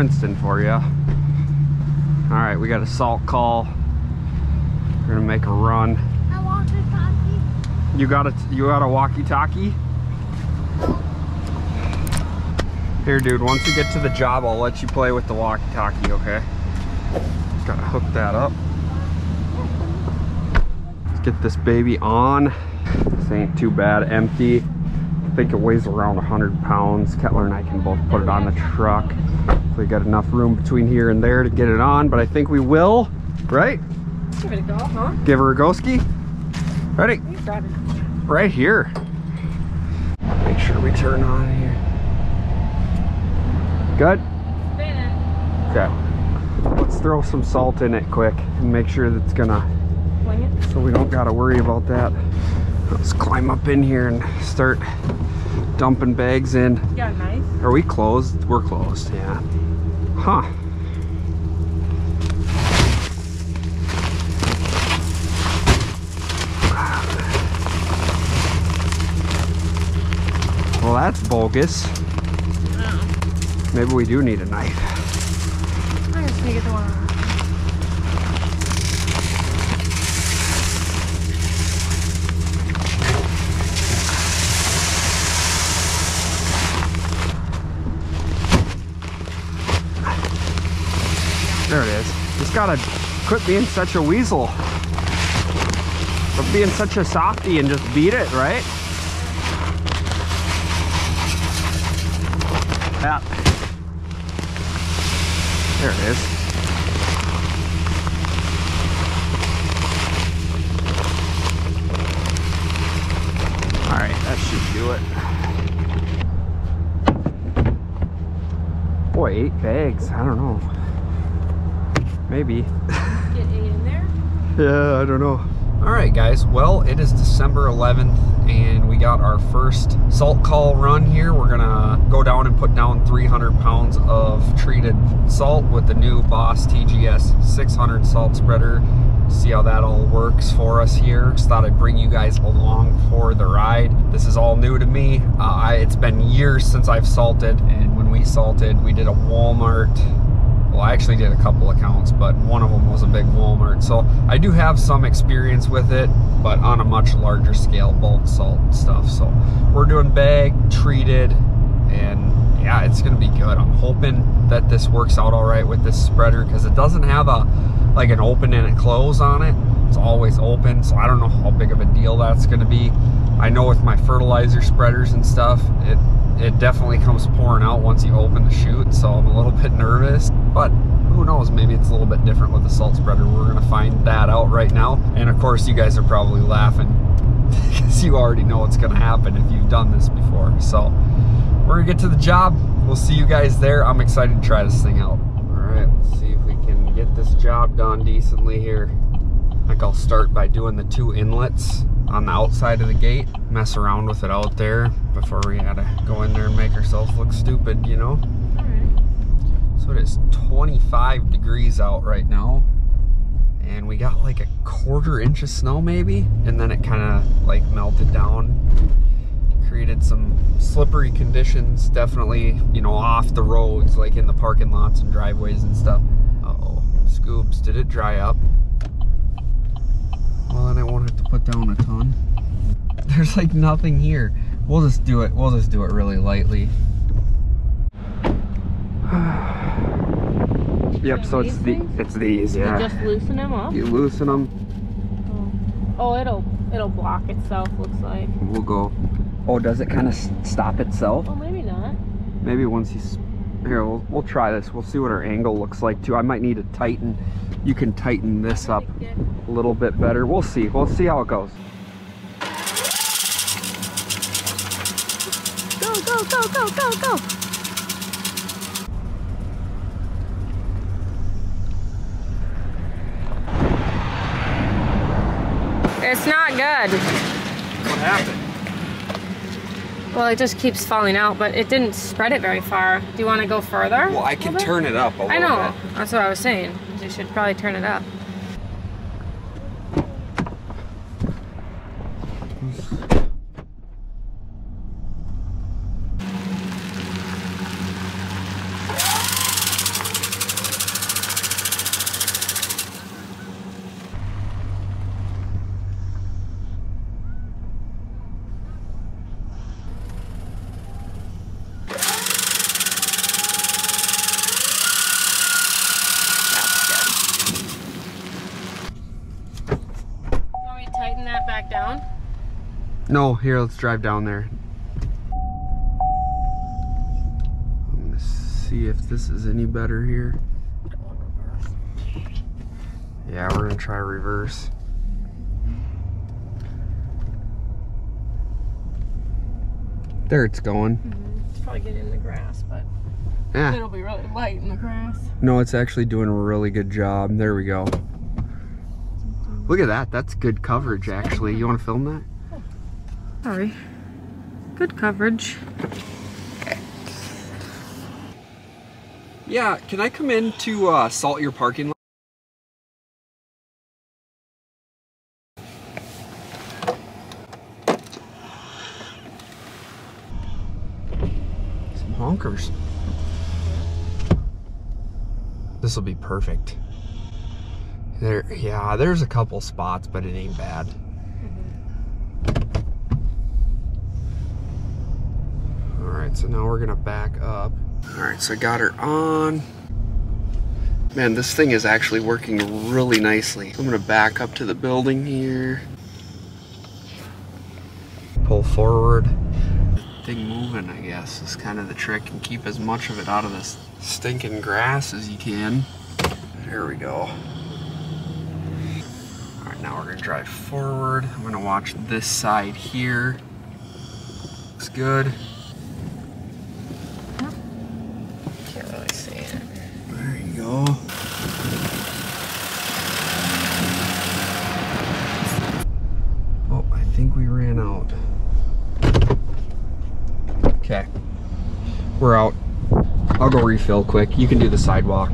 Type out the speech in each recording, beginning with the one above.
Princeton for you. All right, we got a salt call. We're gonna make a run. I want to talkie. You got a you got a walkie-talkie? Here, dude. Once you get to the job, I'll let you play with the walkie-talkie. Okay? Gotta hook that up. Let's get this baby on. This ain't too bad. Empty. I think it weighs around 100 pounds. Kettler and I can both put it on the truck. If we got enough room between here and there to get it on, but I think we will. Right? Give it a go, huh? Give her a go ski. Ready? You grab it. right here. Make sure we turn on here. Good? Okay. Let's throw some salt in it quick and make sure that it's gonna, so we don't gotta worry about that. Let's climb up in here and start dumping bags in. You got a knife? Are we closed? We're closed, yeah. Huh. Well, that's bogus. Oh. Maybe we do need a knife. I'm just gonna get the one. There it is. Just gotta quit being such a weasel. Quit being such a softy and just beat it, right? Yeah. There it is. All right, that should do it. Boy, eight bags. I don't know. Maybe. Get eight in there. Yeah, I don't know. All right, guys. Well, it is December 11th, and we got our first salt call run here. We're gonna go down and put down 300 pounds of treated salt with the new Boss TGS 600 salt spreader. See how that all works for us here. Just thought I'd bring you guys along for the ride. This is all new to me. Uh, I, it's been years since I've salted, and when we salted, we did a Walmart well I actually did a couple accounts but one of them was a big Walmart. So I do have some experience with it but on a much larger scale bulk salt stuff. So we're doing bag treated and yeah it's gonna be good. I'm hoping that this works out all right with this spreader because it doesn't have a like an open and a close on it. It's always open so I don't know how big of a deal that's gonna be. I know with my fertilizer spreaders and stuff it it definitely comes pouring out once you open the chute so I'm a little bit nervous but who knows maybe it's a little bit different with the salt spreader. We're gonna find that out right now. And of course you guys are probably laughing because you already know what's gonna happen if you've done this before. So we're gonna get to the job. We'll see you guys there. I'm excited to try this thing out. All right let's see if we can get this job done decently here. I think I'll start by doing the two inlets on the outside of the gate, mess around with it out there before we gotta go in there and make ourselves look stupid, you know? Alright. So it is 25 degrees out right now. And we got like a quarter inch of snow maybe. And then it kind of like melted down. Created some slippery conditions, definitely, you know, off the roads, like in the parking lots and driveways and stuff. Uh oh Scoops, did it dry up? Well, then I won't have to put down a ton. There's like nothing here. We'll just do it. We'll just do it really lightly. yep. So it's the things? it's these. Yeah. You Yeah. just loosen them up. You loosen them. Oh, oh, it'll it'll block itself. Looks like. We'll go. Oh, does it kind of stop itself? Oh, maybe not. Maybe once you. S- Here, we'll, we'll try this. We'll see what our angle looks like too. I might need to tighten. You can tighten this up a little bit better. We'll see. We'll see how it goes. Go go go go go go. It's not good. What happened? Well, it just keeps falling out, but it didn't spread it very far. Do you want to go further? Well, I can turn it up a little I know. bit. That's what I was saying. You should probably turn it up. back down? No, here, let's drive down there. I'm gonna see if this is any better here. Yeah, we're gonna try reverse. There it's going. Mm-hmm. It's probably getting in the grass, but Yeah. it'll be really light in the grass. No, it's actually doing a really good job. There we go. Look at that. That's good coverage, actually. You want to film that? Sorry. Good coverage. Yeah. Can I come in to uh, salt your parking lot? Some honkers. This will be perfect. There, yeah, there's a couple spots, but it ain't bad. All right, so now we're gonna back up. All right, so I got her on. Man, this thing is actually working really nicely. I'm gonna back up to the building here. Pull forward. The Thing moving, I guess, is kind of the trick, and keep as much of it out of this stinking grass as you can. There we go. All right, now we're gonna drive forward. I'm gonna watch this side here. Looks good. Can't really see it. There you go. Oh, I think we ran out. Okay. We're out. I'll go refill quick. You can do the sidewalk.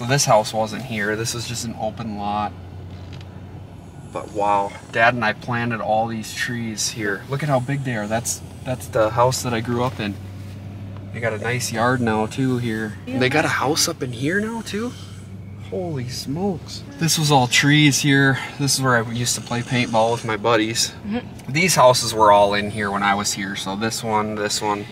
So this house wasn't here. This was just an open lot. But wow, Dad and I planted all these trees here. Look at how big they are. That's that's the house that I grew up in. They got a nice yard now too here. They got a house up in here now too. Holy smokes. This was all trees here. This is where I used to play paintball with my buddies. Mm-hmm. These houses were all in here when I was here. So this one, this one,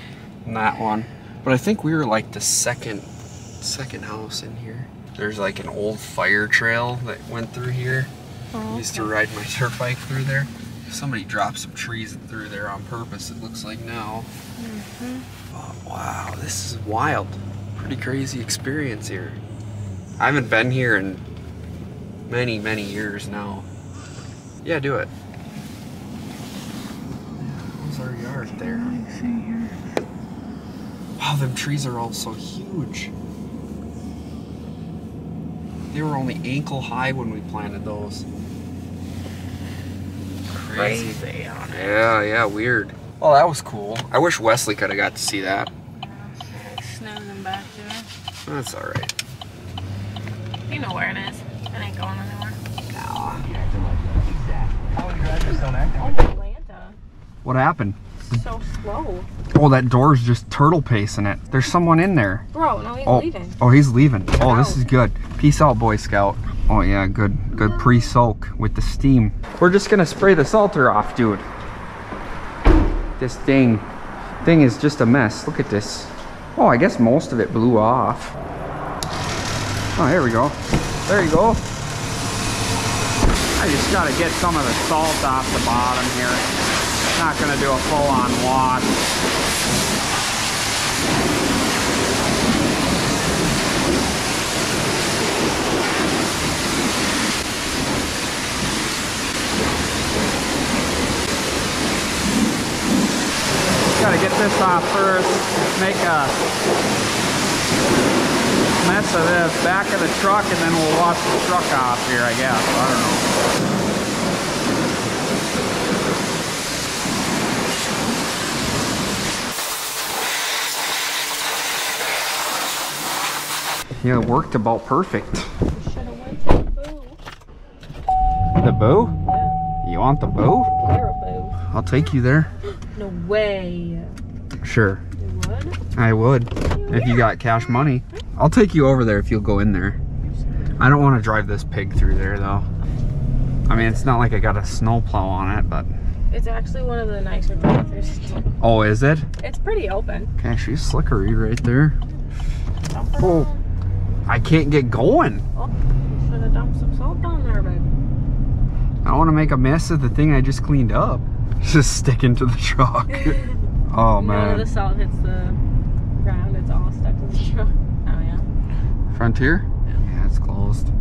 and that one. But I think we were like the second second house in here. There's like an old fire trail that went through here. I used to ride my dirt bike through there. Somebody dropped some trees through there on purpose, it looks like now. Oh, wow, this is wild. Pretty crazy experience here. I haven't been here in many, many years now. Yeah, do it. There's our yard there. Wow, them trees are all so huge. They were only ankle high when we planted those. Crazy. Yeah, yeah, weird. Well, that was cool. I wish Wesley could have got to see that. Snoozing back there. That's all right. You know where it is. It ain't going anywhere. Oh, Atlanta. What happened? So slow. Oh, that door's just turtle pacing it. There's someone in there. Bro, no, he's Oh, leaving. oh, he's leaving. Oh, this is good. Peace out, Boy Scout. Oh yeah, good, good pre-soak with the steam. We're just gonna spray the salter off, dude. This thing, thing is just a mess. Look at this. Oh, I guess most of it blew off. Oh, here we go. There you go. I just gotta get some of the salt off the bottom here. Not gonna do a full-on wash. Gotta get this off first. Make a mess of this back of the truck and then we'll wash the truck off here, I guess. I don't know. Yeah, it worked about perfect. Should have went to the boo. The bow? Yeah, You want the bow? you're a boo. I'll take you there. No way. Sure. You would? I would. If you got cash money. I'll take you over there if you'll go in there. I don't want to drive this pig through there though. I mean, it's not like I got a snowplow on it, but. It's actually one of the nicer drive-throughs. Oh, is it? It's pretty open. Okay, she's slickery right there. Oh, I can't get going. Oh, should have dumped some salt down there, babe. I don't want to make a mess of the thing I just cleaned up. Just sticking to the truck. oh None of the man. salt hits the ground. It's all stuck to the truck. Oh yeah. Frontier? Yeah, it's closed.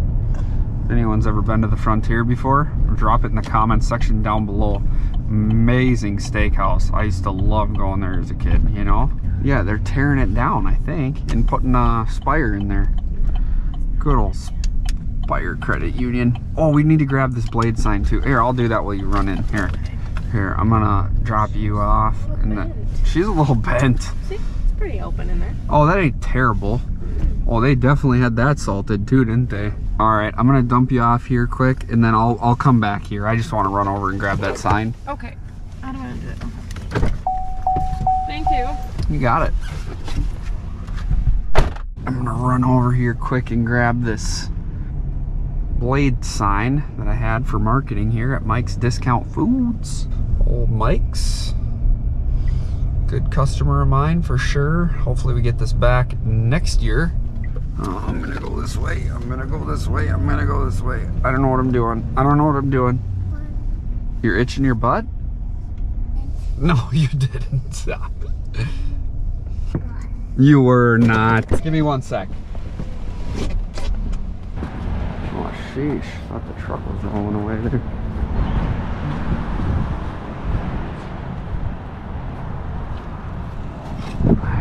If anyone's ever been to the Frontier before, drop it in the comments section down below. Amazing steakhouse. I used to love going there as a kid, you know? Yeah, they're tearing it down, I think, and putting a Spire in there. Good old Spire Credit Union. Oh, we need to grab this blade sign too. Here, I'll do that while you run in. Here. Here, I'm gonna drop you off. And then, she's a little bent. See, it's pretty open in there. Oh, that ain't terrible. Oh, they definitely had that salted too, didn't they? All right, I'm gonna dump you off here quick, and then I'll I'll come back here. I just want to run over and grab that sign. Okay. How do I do it? Thank you. You got it. I'm gonna run over here quick and grab this blade sign that I had for marketing here at Mike's Discount Foods. Old Mike's. Good customer of mine for sure. Hopefully we get this back next year. Oh, I'm gonna go this way. I'm gonna go this way. I'm gonna go this way. I don't know what I'm doing. I don't know what I'm doing. You're itching your butt? No, you didn't. Stop. You were not. Give me one sec. Oh, sheesh. Thought the truck was rolling away there.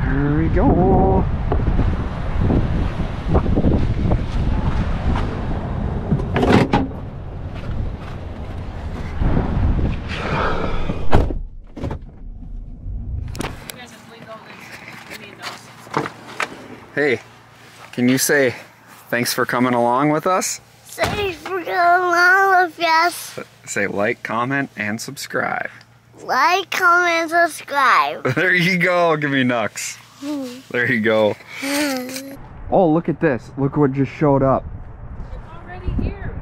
There we go. You guys just leave those in. You need those. Hey, can you say thanks for coming along with us? Thanks for coming along with us. Say like, comment, and subscribe. Like, comment, subscribe. There you go. Give me Nux. There you go. Oh, look at this. Look what just showed up. It's already here.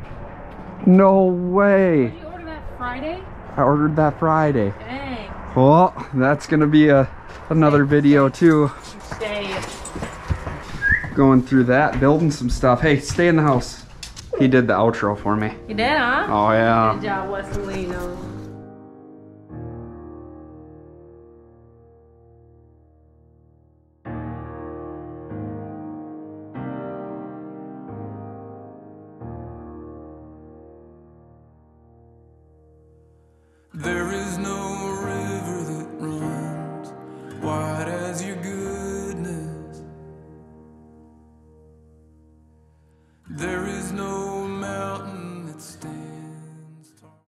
No way. Did you order that Friday? I ordered that Friday. Dang. Well, that's gonna be a another video too. Stay. Going through that, building some stuff. Hey, stay in the house. He did the outro for me. You did, huh? Oh yeah. Good job, Wesley. There is no